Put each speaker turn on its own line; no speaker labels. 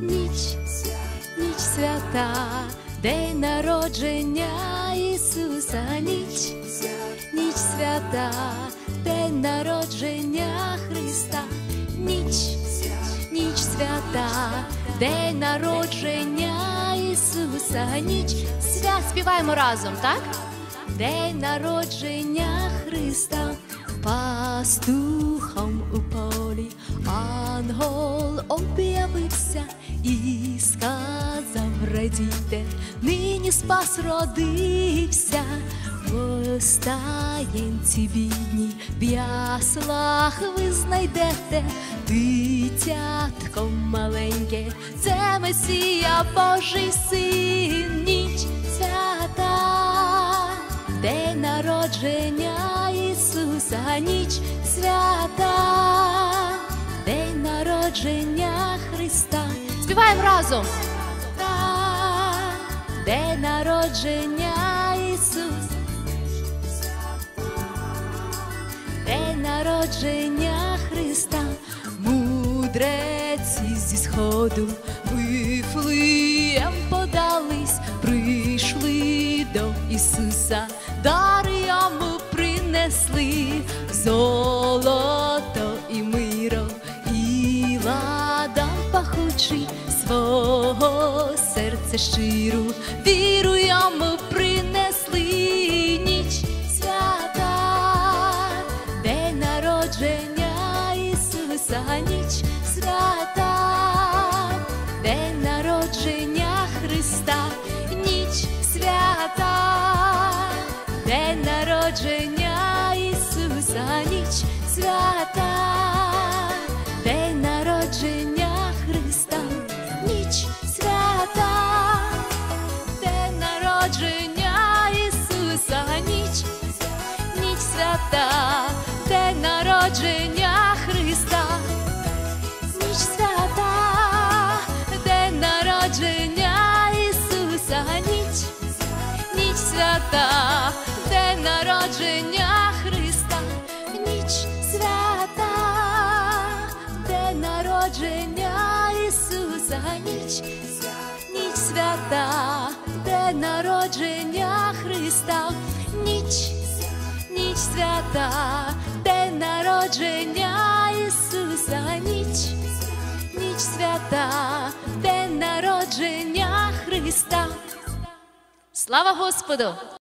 ніч, ніч свята, день народження Ісуса, ніч, ніч свята, день народження Христа, ніч, ніч свята, день народження Ісуса, ніч свят. Співаємо разом, так? День народження Христа, пастухом радійте, нині спас родився. В стаєнці бідній, в яслах ви знайдете дитятко маленьке, це Месія Божий син, ніч свята, день народження Ісуса, ніч свята, день народження Христа. Співаємо разом. День народження Ісуса. День народження Христа, мудреці зі сходу вифлеєм подались, прийшли до Ісуса, дар йому принесли. Золото і миро, і ладан пахучий серця щиру, віру йому принесли ніч свята, день народження Ісуса, ніч свята, день народження Христа, ніч свята, день народження Ісуса, ніч свята, свята, день народження Христа, ніч свята, день народження Ісуса, ніч, ніч свята, день народження Христа, ніч свята, день народження Ісуса, ніч, ніч свята, день народження Христа, свята, день народження Ісуса, ніч, ніч свята, день народження Христа. Слава Господу!